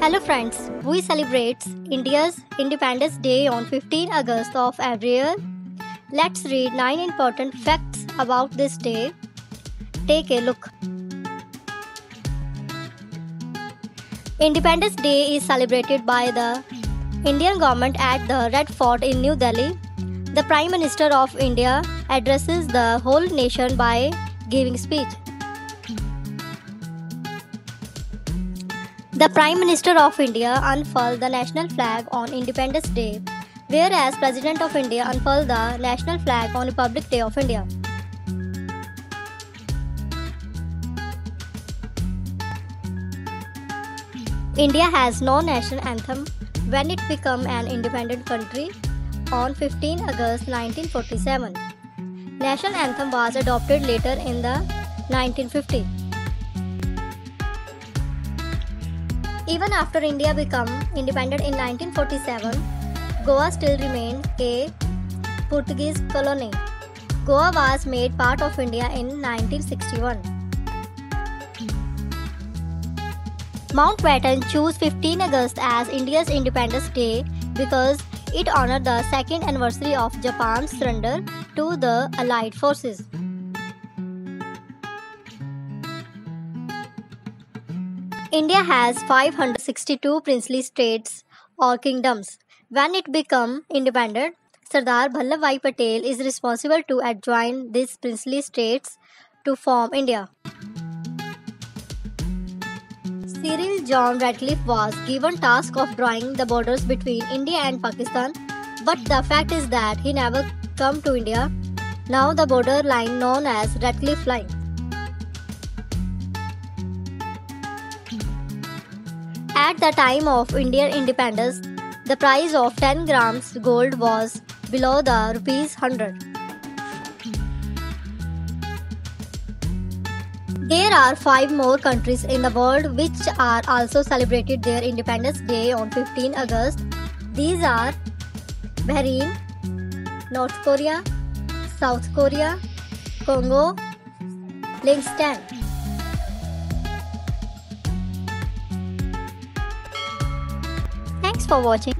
Hello friends, we celebrate India's Independence Day on 15 August of every year. Let's read 9 important facts about this day. Take a look. Independence Day is celebrated by the Indian government at the Red Fort in New Delhi. The Prime Minister of India addresses the whole nation by giving speech. The Prime Minister of India unfurled the national flag on Independence Day, whereas President of India unfurled the national flag on Republic Day of India. India has no national anthem when it became an independent country on 15 August 1947. National anthem was adopted later in the 1950s. Even after India became independent in 1947, Goa still remained a Portuguese colony. Goa was made part of India in 1961. Mountbatten chose 15 August as India's Independence Day because it honored the second anniversary of Japan's surrender to the Allied forces. India has 562 princely states or kingdoms. When it became independent, Sardar Vallabhbhai Patel is responsible to adjoin these princely states to form India. Cyril John Radcliffe was given task of drawing the borders between India and Pakistan, but the fact is that he never come to India. Now the border line known as Radcliffe Line. At the time of Indian independence, the price of 10 grams gold was below the rupees 100. There are five more countries in the world which are also celebrated their Independence Day on 15 August. These are Bahrain, North Korea, South Korea, Congo, Liechtenstein. For watching.